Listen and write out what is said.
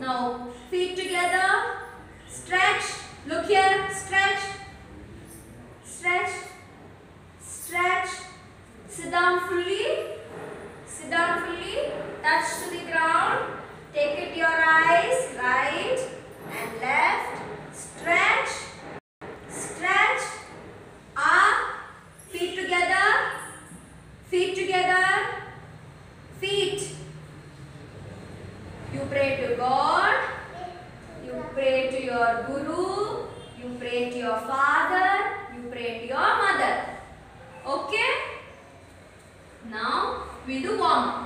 Now feet together. Stretch. Look here. Stretch. Stretch. Stretch. Sit down fully. Sit down fully. Touch to the ground. Take it your eyes. Right and left. Stretch. Stretch. Up. Feet together. Feet together. You pray to God. You pray to your Guru. You pray to your father. You pray to your mother. Okay? Now, we do warm up.